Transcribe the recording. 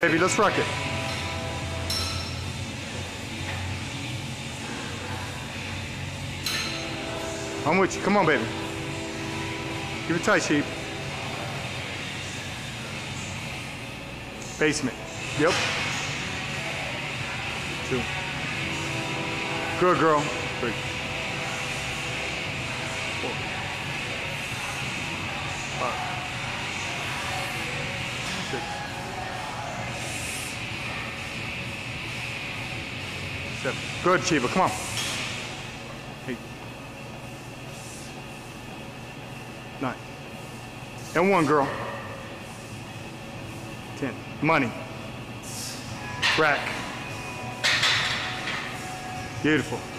Baby, let's rock it. I'm with you. Come on, baby. Give it tight, sheep. Basement. Yep. Two. Good girl. Three. Four. Five. Seven. Good, Chiba. Come on. Eight. Nine. And one, girl. Ten. Money. Rack. Beautiful.